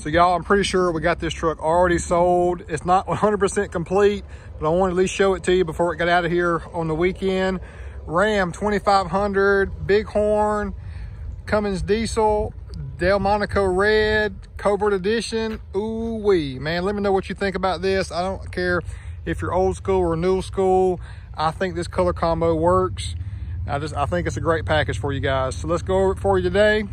So y'all, I'm pretty sure we got this truck already sold. It's not 100% complete, but I want to at least show it to you before it got out of here on the weekend. Ram 2500, Big Horn, Cummins Diesel, Delmonico Red, Covert Edition. Ooh wee, man. Let me know what you think about this. I don't care if you're old school or new school. I think this color combo works. I just I think it's a great package for you guys. So let's go over it for you today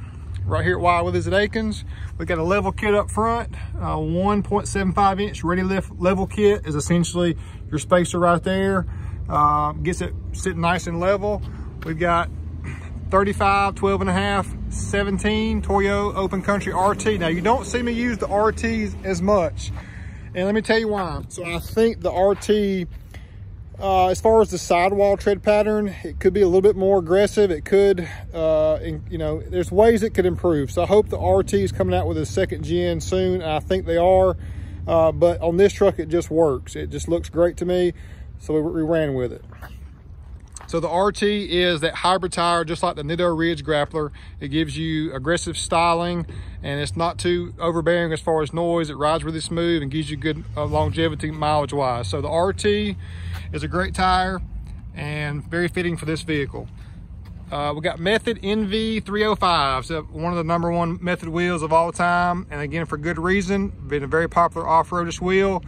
right here at Wild Willys at Akins. We got a level kit up front, uh, 1.75 inch ReadyLift level kit is essentially your spacer right there. Uh, gets it sitting nice and level. We've got 35, 12 and a half, 17 Toyo Open Country RT. Now you don't see me use the RTs as much. And let me tell you why. So I think the RT uh, as far as the sidewall tread pattern, it could be a little bit more aggressive. It could, uh, in, you know, there's ways it could improve. So I hope the RT is coming out with a second gen soon. I think they are. Uh, but on this truck, it just works. It just looks great to me. So we, we ran with it. So the RT is that hybrid tire, just like the Nitto Ridge Grappler. It gives you aggressive styling and it's not too overbearing as far as noise. It rides really smooth and gives you good uh, longevity mileage wise. So the RT is a great tire and very fitting for this vehicle. Uh, we got Method NV305, so one of the number one Method wheels of all time. And again, for good reason, been a very popular off-roadish wheel.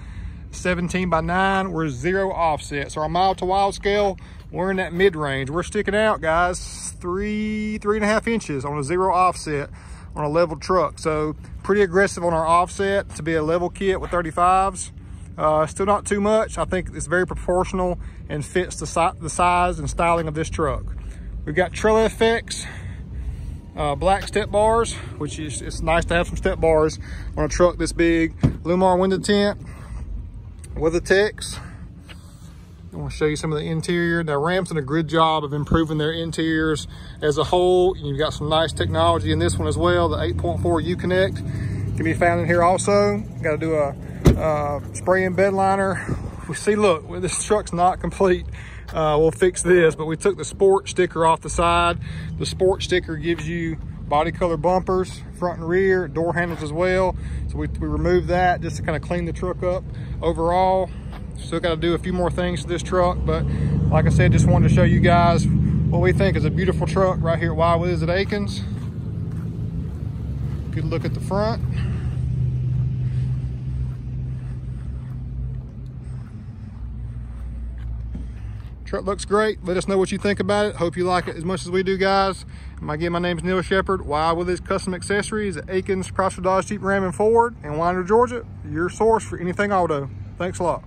17 by 9 we're zero offset. So our mile to wild scale we're in that mid-range. We're sticking out guys three three and a half inches on a zero offset on a level truck. So pretty aggressive on our offset to be a level kit with 35s uh, still not too much. I think it's very proportional and fits the, si the size and styling of this truck. We've got FX uh, black step bars which is it's nice to have some step bars on a truck this big. LLumar window tint WeatherTechs. I want to show you some of the interior. Now Ram's done a good job of improving their interiors as a whole. You've got some nice technology in this one as well. The 8.4 Uconnect can be found in here also. Got to do a uh, spray and bed liner. We see, look, this truck's not complete. Uh, we'll fix this, but we took the sport sticker off the side. The sport sticker gives you body color bumpers, front and rear, door handles as well. So we, we removed that just to kind of clean the truck up overall. Still got to do a few more things to this truck, but like I said, just wanted to show you guys what we think is a beautiful truck right here at Wild Willys at Akins. Good look at the front. Truck looks great. Let us know what you think about it. Hope you like it as much as we do, guys. And again, my name is Neal Shepard. Wild Willys Custom Accessories at Akins, Chrysler Dodge Jeep Ram and Ford in Winder, Georgia. Your source for anything auto. Thanks a lot.